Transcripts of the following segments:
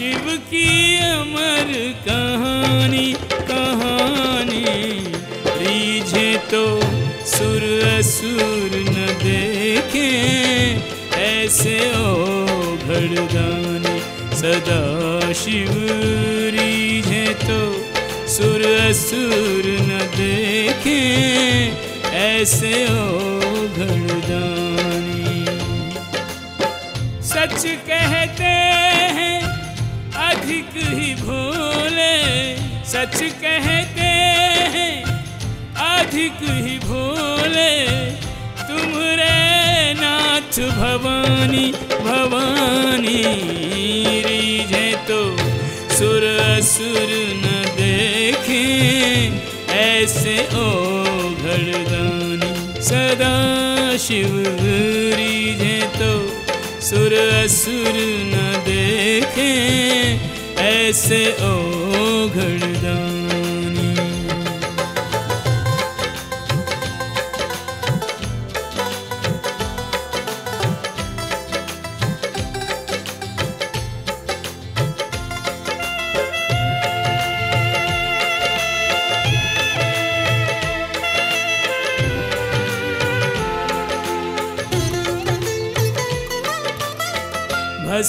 शिव की अमर कहानी कहानी। रीझे तो सुर असुर न देखे, ऐसे ओ घड़दानी सदा शिव रीझे तो सुर असुर न देखे, ऐसे ओ घड़दानी सच कहते अधिक ही भोले, सच कहते हैं, अधिक ही भोले। तुम रे नाथ भवानी भवानी, रीझे तो सुर असुर न देखें, ऐसे ओ घड़दानी सदा शिव, रीझे तो सुर असुर न ऐसे ओ घड़दानी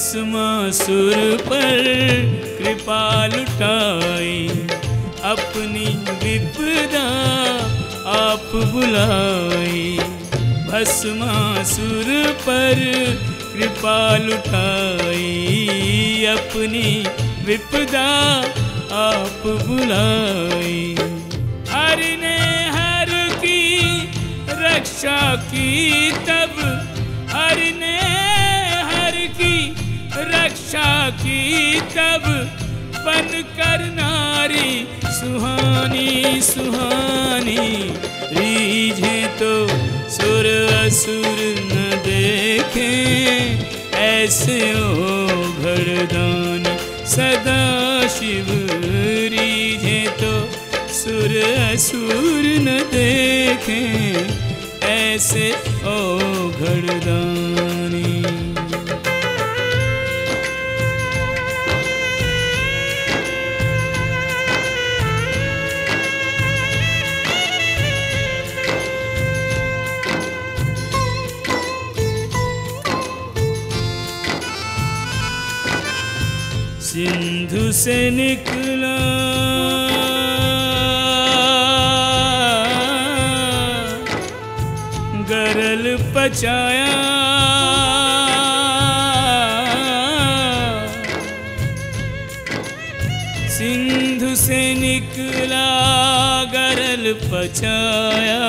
भस्मासुर पर कृपा लुटाई, अपनी विपदा आप बुलाई। भस्मासुर पर कृपा लुटाई, अपनी विपदा आप बुलाई। हर ने हर की रक्षा की तब, हर ने की तब बन कर नारी, सुहानी सुहानी। रीझे तो सुर असुर न देखे। ऐसे ओ घरदानी सदा शिव। रीझे तो सुर असुर न देखे। ऐसे ओ घरदानी से निकला। गरल पचाया। सिंधु से निकला गरल पचाया।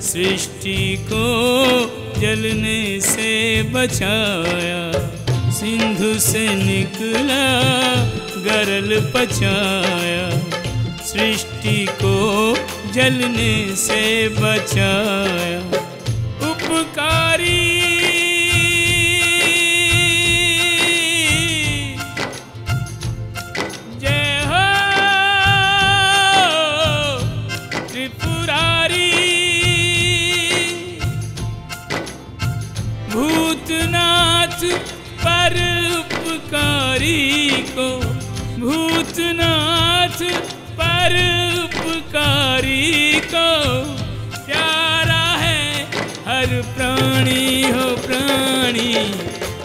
सृष्टि को जलने से बचाया। सिंधु से निकला गरल पचाया। सृष्टि को जलने से बचाया भूतनाथ पर उपकारी को प्यारा है, हर प्राणी हो प्राणी।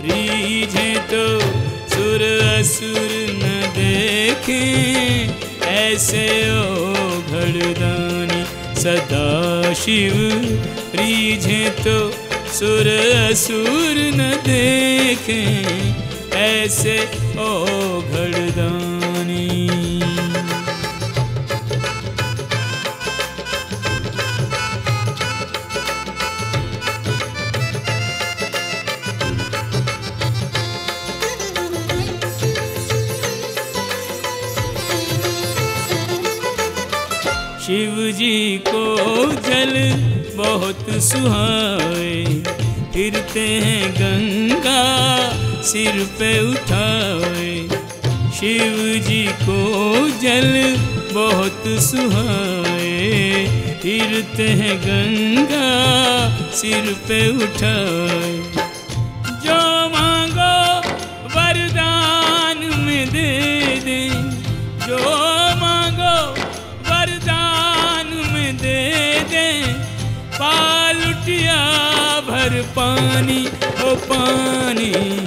रीझे तो सुर असुर न देखें, ऐसे ओ घड़दानी सदा शिव। रीझे तो सुर असुर न देखें, ऐसे ओ घड़दानी शिव जी को जल बहुत सुहाए फिरते हैं गंगा सिर पे उठाए। शिव जी को जल बहुत सुहाए। फिरते हैं गंगा सिर पे उठाए। जो मांगो वरदान में दे दे। जो मांगो वरदान में दे दे। पालुटिया भर पानी, ओ पानी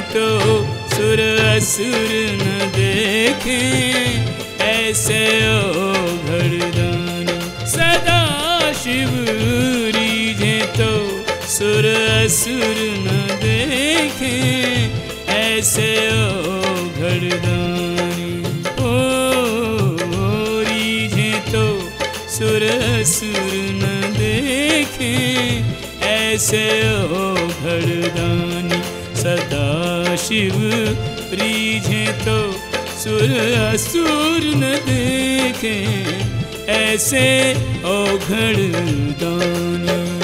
तो सुर असुर न देखे, ऐसे ओ घरदानी। सदा शिव रीझे तो सुर असुर न देखे, ऐसे ओ घरदानी। ओ रीझे तो सुर असुर न देखे, ऐसे ओ घरदानी। सदा शिव रीझे तो सुर असुर न देखे ऐसे ओघड़ घरदानी